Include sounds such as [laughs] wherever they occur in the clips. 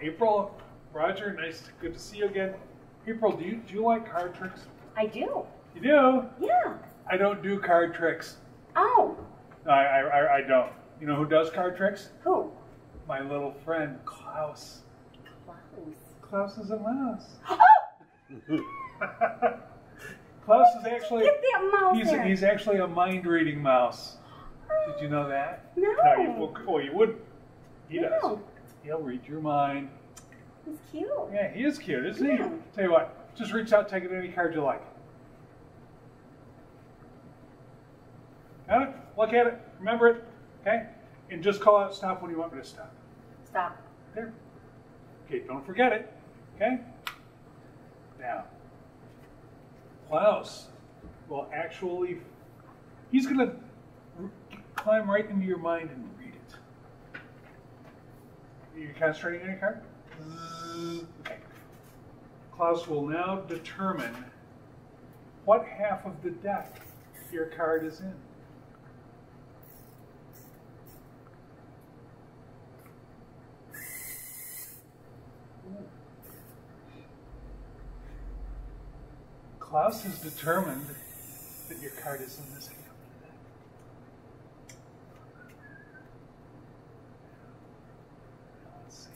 April, Roger, nice, good to see you again. April, do you do you like card tricks? I do. You do? Yeah. I don't do card tricks. Oh, I, I, I- I don't. You know who does card tricks? who? My little friend Klaus. Klaus. Klaus is a mouse. [gasps] Oh! [laughs] Klaus is actually Get that mouse he's he's actually a mind reading mouse. Did you know that? [gasps] No. you, well, well, you would. He does. He'll read your mind. He's cute. Yeah, he is cute, isn't he? Tell you what, just reach out, take any card you like. Got it? Look at it. Remember it. Okay? And just call out stop when you want me to stop. Stop. There. Okay, don't forget it. Okay? Now, Klaus will actually, he's going to climb right into your mind and read you concentrating on your card? Okay. Klaus will now determine what half of the deck your card is in. Klaus has determined that your card is in this half of the deck. Now let's see.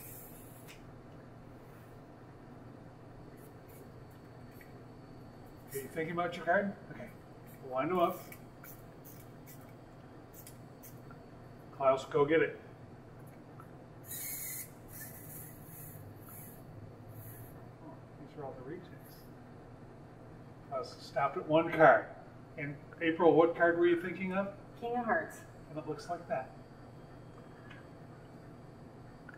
Are you thinking about your card? Okay. Wind them up. Klaus, go get it. Oh, these are all the retakes. Klaus stopped at one card. And April, what card were you thinking of? King of Hearts. And it looks like that.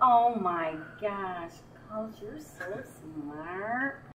Oh my gosh. Klaus, you're so smart.